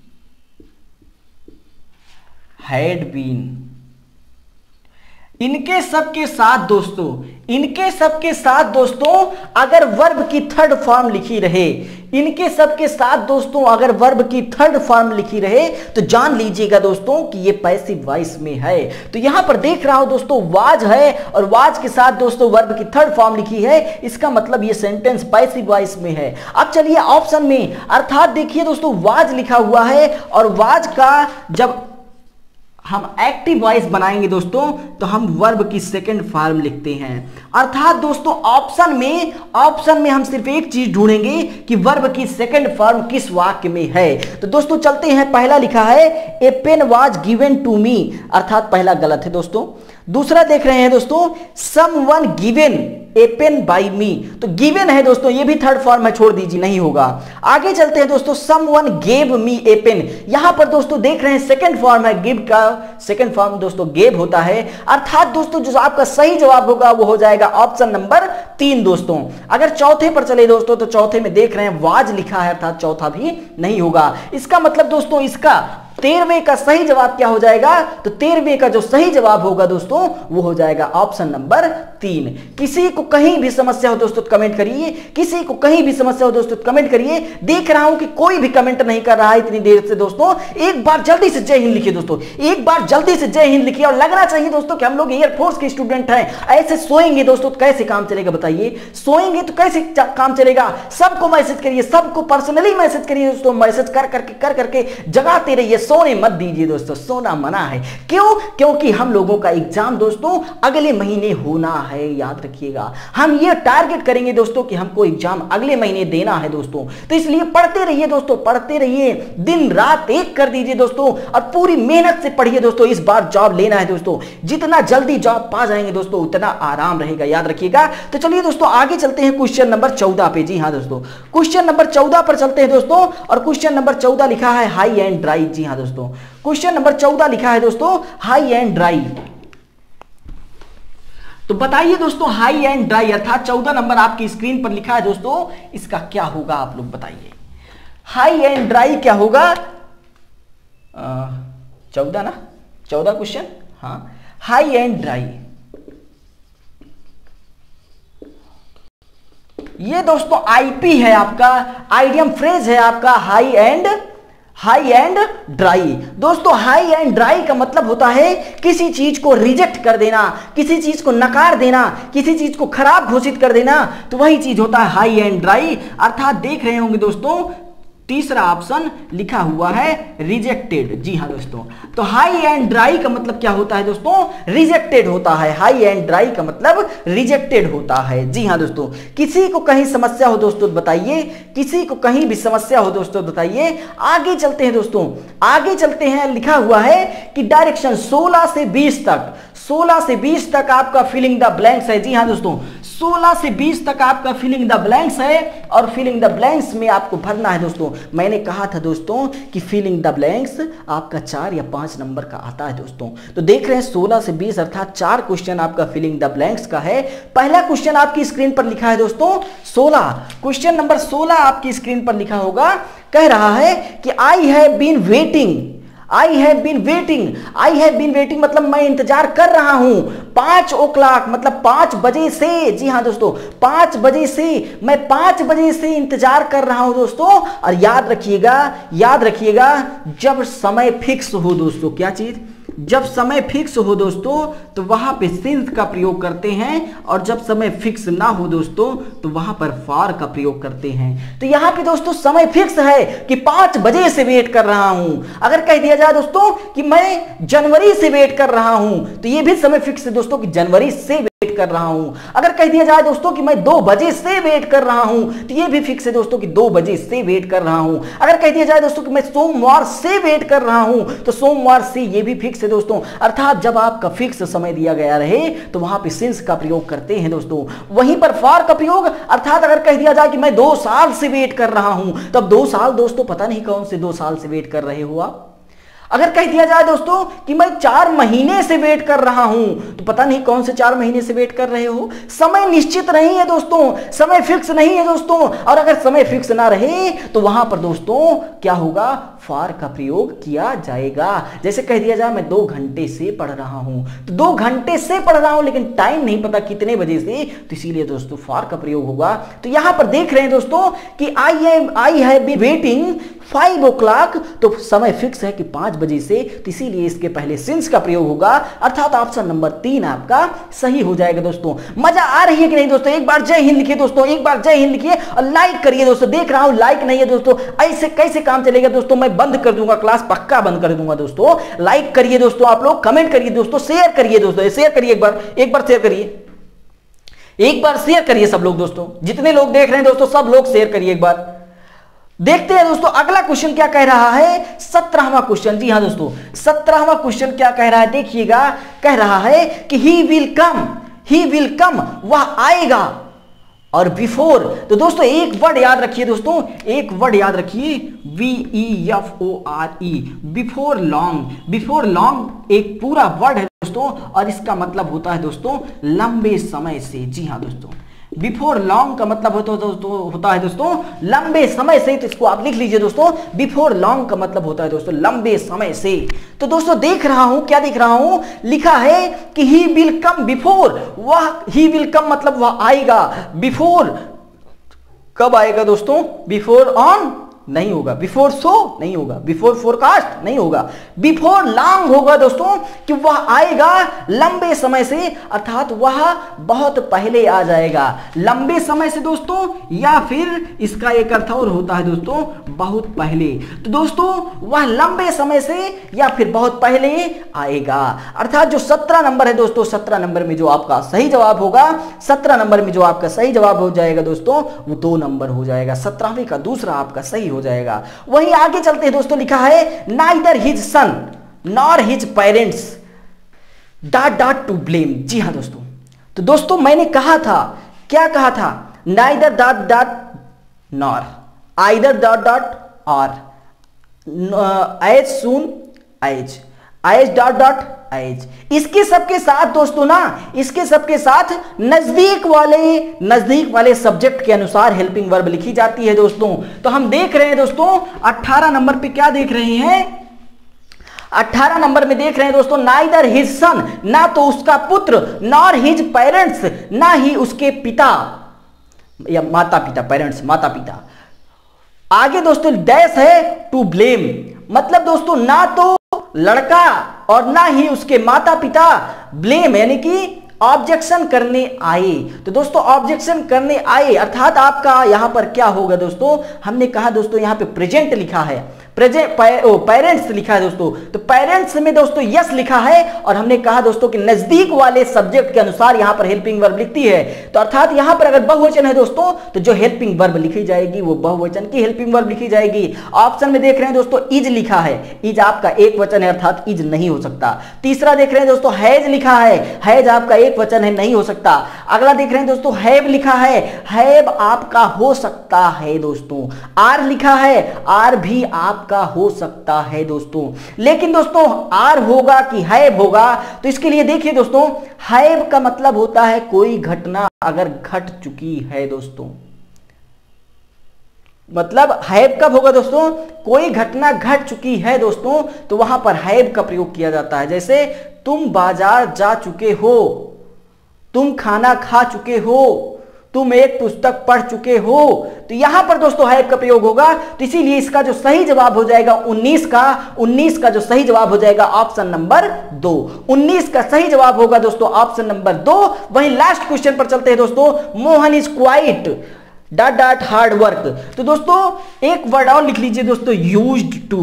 had been इनके सबके साथ दोस्तों इनके सबके साथ दोस्तों, अगर वर्ब की थर्ड फॉर्म लिखी रहे, इनके सबके साथ दोस्तों, अगर वर्ब की थर्ड फॉर्म लिखी रहे तो जान लीजिएगा दोस्तों कि ये पैसिव वॉइस में है। तो यहाँ पर देख रहा हूँ दोस्तों, वाज है और वाज के साथ दोस्तों वर्ब की थर्ड फॉर्म लिखी है, इसका मतलब ये सेंटेंस पैसिव वॉइस में है। अब चलिए ऑप्शन में, अर्थात देखिए दोस्तों, वाज लिखा हुआ है और वाज का जब हम एक्टिव वॉइस बनाएँगे दोस्तों तो हम वर्ब की सेकंड फॉर्म लिखते हैं। अर्थात दोस्तों ऑप्शन में ऑप्शन में हम सिर्फ़ एक चीज़ ढूंढेंगे कि वर्ब की सेकंड फॉर्म किस वाक्य में है। तो दोस्तों, चलते हैं, पहला लिखा है a pen was given to me अर्थात पहला गलत है दोस्तों। दूसरा देख रहे हैं दोस्तों someone given a pen by me तो गिवेन है दोस्तों, ये भी थर्ड फॉर्म है, छोड़ दीजिए, नहीं होगा। आगे चलते हैं दोस्तों someone gave me a pen यहाँ पर दोस्तों देख रहे हैं सेकंड फॉर्म है गिव का सेकंड फॉर्म दोस्तों गेव होता है। अर्थात दोस्तों, जो आपका सही जवाब होगा, वो हो जाएगा ऑप्शन नंबर तीन दोस्तों। अगर चौथे पर चले दोस्तों तो चौथे में देख रहे हैं, वाज लिखा है, अर्थात चौथा भी नहीं होगा। इसका मतलब दोस्तों, इसका तेरहवें का सही जवाब क्या हो जाएगा? तो तेरहवें का जो सही जवाब होगा दोस्तों, वो हो जाएगा ऑप्शन नंबर तीन। किसी को कहीं भी समस्या हो दोस्तों कमेंट करिए। किसी को कहीं भी समस्या हो दोस्तों कमेंट करिए। देख रहा हूँ कि कोई भी कमेंट नहीं कर रहा है इतनी देर से दोस्तों। एक बार जल्दी से जय हिंद लिखिए दोस्तों। एक बार जल्दी से जय हिंद लिखिए और लगना चाहिए दोस्तों कि हम लोग एयरफोर्स के स्टूडेंट हैं। ऐसे सोएँगे दोस्तों तो कैसे काम चलेगा बताइए। सोएँगे तो कैसे काम चलेगा? सबको मैसेज करिए, सबको पर्सनली मैसेज करिए दोस्तों। मैसेज कर करके कर करके जगाते रहिए। सोने मत दीजिए दोस्तों, सोना मना है। क्यों? क्योंकि हम लोगों का एग्ज़ाम दोस्तों अगले महीने होना है, याद रखिएगा। हम ये टारगेट करेंगे दोस्तों कि हमको एग्ज़ाम अगले महीने देना है दोस्तों। तो इसलिए पढ़ते रहिए दोस्तों, पढ़ते रहिए। दिन रात एक कर दीजिए दोस्तों और पूरी मेहनत से पढ़िए दोस्तों। इस बार जॉब लेना है दोस्तों। जितना जल्दी जॉब पा जाएँगे दोस्तों, उतना आराम रहेगा, याद रखिएगा। तो चलिए दोस्तों, आगे चलते हैं क्वेश्चन नंबर चौदह पे। जी हाँ दोस्तों। क्वेश्चन नंबर चौदह पर चलते हैं दोस्तों और क्वेश्चन नंबर चौदह लिखा है हाई एंड ड्राई जी हाँ दोस्तों। क्वेश्चन नंबर चौदह लिखा है दोस्तों हाई एंड ड्राई तो बताइए दोस्तों हाई एंड ड्राई अर्थात चौदह नंबर आपकी स्क्रीन पर लिखा है दोस्तों, इसका क्या होगा आप लोग बताइए। हाई एंड ड्राई क्या होगा? चौदह ना? चौदह क्वेश्चन हाँ। हाई एंड ड्राई ये दोस्तों आईपी है आपका आइडियम फ्रेज है आपका high and high and dry दोस्तों हाई एंड ड्राई का मतलब होता है किसी चीज़ को रिजेक्ट कर देना, किसी चीज़ को नकार देना, किसी चीज़ को खराब घोषित कर देना तो वही चीज़ होता है हाई एंड ड्राई अर्थात देख रहे होंगे दोस्तों तीसरा ऑप्शन लिखा हुआ है रिजेक्टेड जी हाँ दोस्तों तो हाई एंड ड्राई का मतलब क्या होता है दोस्तों? रिजेक्टेड होता है। हाई एंड ड्राई का मतलब रिजेक्टेड होता है। जी हाँ दोस्तों, किसी को कहीं समस्या हो दोस्तों, बताइए। किसी को कहीं भी समस्या हो दोस्तों, बताइए। आगे चलते हैं दोस्तों, आगे चलते हैं। लिखा हुआ है कि डायरेक्शन 16 से 20 तक 16 से 20 तक आपका फिलिंग द ब्लैंक्स है। जी हाँ दोस्तों 16 से 20 तक आपका फिलिंग द ब्लैंक्स है और फिलिंग द ब्लैंक्स में आपको भरना है दोस्तों। मैंने कहा था दोस्तों कि फिलिंग द ब्लैंक्स आपका चार या पाँच नंबर का आता है दोस्तों। तो देख रहे हैं 16 से 20 अर्थात चार क्वेश्चन आपका फिलिंग द ब्लैंक्स का है। पहला क्वेश्चन आपकी स्क्रीन पर लिखा है दोस्तों 16 क्वेश्चन नंबर 16 आपकी स्क्रीन पर लिखा होगा। कह रहा है कि I have been waiting I have been waiting I have been waiting मतलब मैं इंतज़ार कर रहा हूँ। पाँच ओ क्लाक मतलब पाँच बजे से, जी हाँ दोस्तों, पाँच बजे से मैं पाँच बजे से इंतज़ार कर रहा हूँ दोस्तों। और याद रखिएगा याद रखिएगा, जब समय फिक्स हो दोस्तों, क्या चीज़? जब समय फिक्स हो दोस्तों तो वहाँ पे सिंस का प्रयोग करते हैं और जब समय फिक्स ना हो दोस्तों तो वहाँ पर फार का प्रयोग करते हैं। तो यहाँ पे दोस्तों, समय फिक्स है कि पाँच बजे से वेट कर रहा हूँ। अगर कह दिया जाए दोस्तों कि मैं जनवरी से वेट कर रहा हूँ तो यह भी समय फिक्स है दोस्तों कि जनवरी से कर रहा हूँ। अगर कह दिया जाए दोस्तों कि मैं दो बजे से वेट कर रहा हूँ तो ये भी फिक्स है दोस्तों कि दो बजे से वेट कर रहा हूँ। अगर कह दिया जाए दोस्तों कि मैं सोमवार से वेट कर रहा हूँ तो सोमवार से ये भी फिक्स है दोस्तों। अर्थात जब आपका फिक्स समय दिया गया रहे तो वहाँ पे सिंस का प्रयोग करते हैं दोस्तों। वहीं पर फॉर का प्रयोग, अर्थात अगर कह दिया जाए कि मैं दो साल से वेट कर रहा हूँ, तब दो साल दोस्तों, पता नहीं कौन से दो साल से वेट कर रहे हो आप? अगर कह दिया जाए दोस्तों कि मैं चार महीने से वेट कर रहा हूँ तो पता नहीं कौन से चार महीने से वेट कर रहे हो। समय निश्चित नहीं है दोस्तों, समय फिक्स नहीं है दोस्तों। और अगर समय फिक्स ना रहे तो वहाँ पर दोस्तों क्या होगा? फार का प्रयोग किया जाएगा। जैसे कह दिया जाए, मैं दो घंटे से पढ़ रहा हूँ। तो दो घंटे से पढ़ रहा हूँ, लेकिन टाइम नहीं पता कितने बजे से। तो इसीलिए दोस्तों फार का प्रयोग होगा। तो यहाँ पर देख रहे हैं दोस्तों कि I have I have be waiting five o'clock तो समय फिक्स है कि पाँच बजे से। तो इसीलिए इसके पहले सिंस का प्रयोग होगा। अर्थात ऑप्शन नंबर तीन आपका सही हो जाएगा दोस्तों। मज़ा आ रही है कि नहीं दोस्तों? एक बार जय हिंद लिखिए दोस्तों, एक बार जय हिंद लिखिए। और लाइक करिए दोस्तों, देख रहा हूँ लाइक नहीं है दोस्तों। ऐसे कैसे काम चलेगा दोस्तों? मैं बंद कर दूँगा, क्लास पक्का बंद कर दूँगा दोस्तों। लाइक करिए दोस्तों आप लोग कमेंट करिए दोस्तों शेयर करिए दोस्तों शेयर करिए एक बार एक बार शेयर करिए। एक बार शेयर करिए सब लोग दोस्तों, जितने लोग देख रहे हैं दोस्तों, सब लोग शेयर करिए एक बार। देखते हैं दोस्तों, अगला क्वेश्चन क्या कह रहा है? सत्रहवा क्वेश्चन जी हाँ दोस्तों, सत्रहवा क्वेश्चन क्या कह रहा है? देखिएगा, कह रहा है कि he will come he will come वह आएगा। और बिफोर तो दोस्तों, एक वर्ड याद रखिए दोस्तों, एक वर्ड याद रखिए V E F O R E before long before long एक पूरा वर्ड है दोस्तों, और इसका मतलब होता है दोस्तों, लंबे समय से, जी हाँ दोस्तों। बिफोर लॉन्ग का मतलब होता है दोस्तों, होता है दोस्तों, लंबे समय से तो इसको आप लिख लीजिए दोस्तों। बिफोर लॉन्ग का मतलब होता है दोस्तों, लंबे समय से। तो दोस्तों देख रहा हूँ, क्या देख रहा हूँ? लिखा है कि ही विल कम बिफोर वह ही विल कम मतलब वह आएगा। बिफोर कब आएगा दोस्तों? बिफोर ऑन नहीं होगा। बिफोर सो नहीं होगा। बिफोर फोरकास्ट नहीं होगा। बिफोर लॉन्ग होगा दोस्तों कि वह आएगा लंबे समय से, अर्थात वह बहुत पहले आ जाएगा। लंबे समय से दोस्तों, या फिर इसका एक अर्थ और होता है दोस्तों, बहुत पहले। तो दोस्तों, वह लंबे समय से, या फिर बहुत पहले आएगा। अर्थात जो सत्रह नंबर है दोस्तों, सत्रह नंबर में जो आपका सही जवाब होगा, सत्रह नंबर में जो आपका सही जवाब हो जाएगा दोस्तों, वो दो नंबर हो जाएगा। सत्रहवीं का दूसरा आपका सही हो हो जाएगा। वहीं आगे चलते हैं दोस्तों, लिखा है neither his son nor his parents dot dot to blame जी हाँ दोस्तों। तो दोस्तों, मैंने कहा था, क्या कहा था? Neither dot dot nor either dot dot or as soon as as dot dot as इसके सबके साथ, दोस्तों ना, इसके सबके साथ नज़दीक वाले नज़दीक वाले सब्जेक्ट के अनुसार हेल्पिंग वर्ब लिखी जाती है, दोस्तों। तो हम देख रहे हैं, दोस्तों 18 नंबर पे क्या देख रहे हैं? 18 नंबर में देख रहे हैं, दोस्तों नाइदर हिज सन ना तो उसका पुत्र नॉर हिज पेरेंट्स ना ही उसके पिता, या माता पिता पेरेंट्स माता पिता आगे, दोस्तों डैश है टू ब्लेम मतलब दोस्तों, ना तो लड़का और ना ही उसके माता पिता ब्लेम यानी कि ऑब्जेक्शन करने आए। तो दोस्तों ऑब्जेक्शन करने आए, अर्थात आपका यहाँ पर क्या होगा दोस्तों? हमने कहा दोस्तों, यहाँ पे प्रेजेंट लिखा है। प्रेजेंट पेरेंट्स लिखा है दोस्तों। तो पेरेंट्स में दोस्तों यस लिखा है और हमने कहा दोस्तों कि नज़दीक वाले सब्जेक्ट के अनुसार यहाँ पर हेल्पिंग वर्ब लिखती है। तो अर्थात यहाँ पर अगर बहुवचन है दोस्तों तो जो हेल्पिंग वर्ब लिखी जाएगी, वो बहुवचन की हेल्पिंग वर्ब लिखी जाएगी। ऑप्शन में देख रहे हैं दोस्तों इज़ लिखा है। इज़ आपका एक वचन है, अर्थात इज़ नहीं हो सकता। तीसरा देख रहे हैं दोस्तों हैज़ लिखा है। हैज़ आपका एक वचन है, नहीं हो सकता। अगला देख रहे हैं दोस्तों हैव लिखा है। हैव आपका हो सकता है दोस्तों। आर लिखा है, आर भी आपका हो सकता है दोस्तों। लेकिन दोस्तों, आर होगा कि हैब होगा? तो इसके लिए देखिए दोस्तों, हैब का मतलब होता है कोई घटना अगर घट चुकी है दोस्तों। मतलब हैब कब होगा दोस्तों? कोई घटना घट चुकी है दोस्तों तो वहाँ पर हैब का प्रयोग किया जाता है। जैसे, तुम बाज़ार जा चुके हो। तुम खाना खा चुके हो, तुम एक पुस्तक पढ़ चुके हो तो यहाँ पर दोस्तों हैव का प्रयोग होगा तो इसीलिए इसका जो सही जवाब हो जाएगा 19 का 19 का जो सही जवाब हो जाएगा ऑप्शन नंबर दो। 19 का सही जवाब होगा दोस्तों ऑप्शन नंबर दो। वहीं लास्ट क्वेश्चन पर चलते हैं दोस्तों, Mohan is quite dot dot hard work तो दोस्तों, एक वर्ड और लिख लीजिए दोस्तों यूज़ टू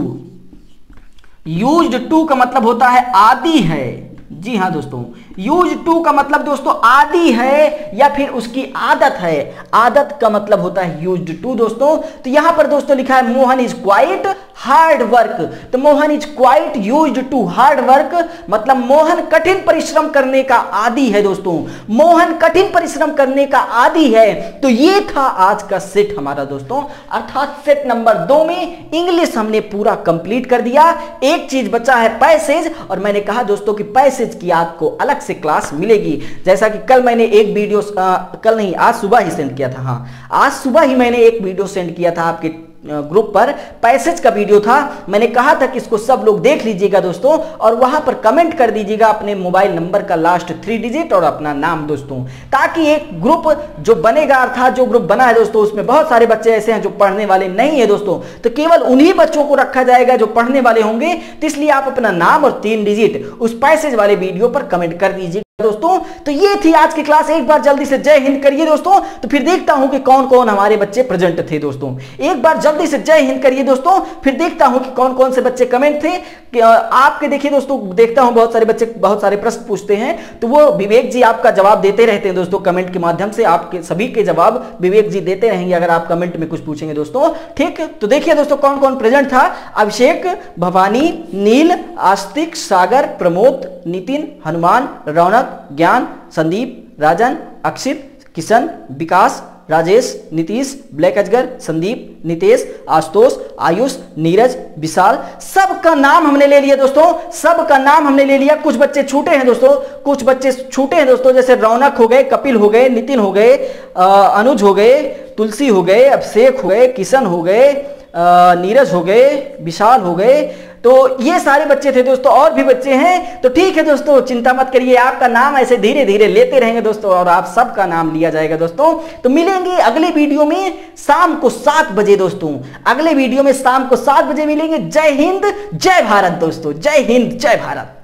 यूज़ टू का मतलब होता है आदि है। जी हाँ दोस्तों यूज़ टू का मतलब दोस्तों आदि है या फिर उसकी आदत है। आदत का मतलब होता है यूज़ टू दोस्तों। तो यहाँ पर दोस्तों लिखा है, Mohan is quite hard work तो Mohan is quite use to hard work मतलब मोहन कठिन परिश्रम करने का आदि है दोस्तों। मोहन कठिन परिश्रम करने का आदि है। तो ये था आज का सेट हमारा दोस्तों। अर्थात सेट नंबर दो में इंग्लिश हमने पूरा कंप्लीट कर दिया। एक चीज़ बचा है पैसेज और मैंने कहा दोस्तों कि पैसेज की आपको अलग से क्लास मिलेगी। जैसा कि कल मैंने एक वीडियो आ, कल नहीं आज सुबह ही सेंड किया था हाँ। आज सुबह ही मैंने एक वीडियो सेंड किया था आपके ग्रुप पर पैसेज का वीडियो था। मैंने कहा था कि इसको सब लोग देख लीजिएगा दोस्तों और वहाँ पर कमेंट कर दीजिएगा अपने मोबाइल नंबर का लास्ट थ्री डिजिट और अपना नाम दोस्तों, ताकि एक ग्रुप जो बनेगा अर्थात जो ग्रुप बना है दोस्तों, उसमें बहुत सारे बच्चे ऐसे हैं जो पढ़ने वाले नहीं है दोस्तों। तो केवल उन्हीं बच्चों को रखा जाएगा जो पढ़ने वाले होंगे तो इसलिए आप अपना नाम और तीन डिजिट उस पैसेज वाले वीडियो पर कमेंट कर दीजिए दोस्तों तो ये थी आज की क्लास एक बार जल्दी से जय हिंद करिए दोस्तों। तो फिर देखता हूँ कि कौन कौन हमारे बच्चे प्रेजेंट थे दोस्तों। एक बार जल्दी से जय हिंद करिए दोस्तों। फिर देखता हूँ कि कौन कौन से बच्चे कमेंट थे। कि आपके देखिए दोस्तों, देखता हूँ बहुत सारे बच्चे बहुत सारे प्रश्न पूछते हैं। तो वो विवेक जी आपका जवाब देते रहते हैं दोस्तों कमेंट के माध्यम से। आपके सभी के जवाब विवेक जी देते रहेंगे अगर आप कमेंट में कुछ पूछेंगे दोस्तों। ठीक? तो देखिए दोस्तों कौन कौन प्रेजेंट था? अभिषेक, भवानी, नील, आस्तिक, सागर, प्रमोद, नितिन, हनुमान, रौनक ज्ञान संदीप राजन अक्षित किशन विकास राजेश नीतीश ब्लैक अजगर संदीप नितेश आशुतोष आयुष नीरज विशाल सबका नाम हमने ले लिया दोस्तों, सबका नाम हमने ले लिया। कुछ बच्चे छूटे हैं दोस्तों, कुछ बच्चे छूटे हैं दोस्तों, जैसे रौनक हो गए, कपिल हो गए, नितिन हो गए अनुज हो गए, तुलसी हो गए, अभिषेक हो गए, किशन हो गए नीरज हो गए, विशाल हो गए तो ये सारे बच्चे थे दोस्तों, और भी बच्चे हैं। तो ठीक है दोस्तों, चिंता मत करिए, आपका नाम ऐसे धीरे धीरे लेते रहेंगे दोस्तों, और आप सबका नाम लिया जाएगा दोस्तों। तो मिलेंगे अगले वीडियो में शाम को सात बजे दोस्तों। अगले वीडियो में शाम को सात बजे मिलेंगे। जय हिंद, जय भारत दोस्तों, जय हिंद, जय भारत।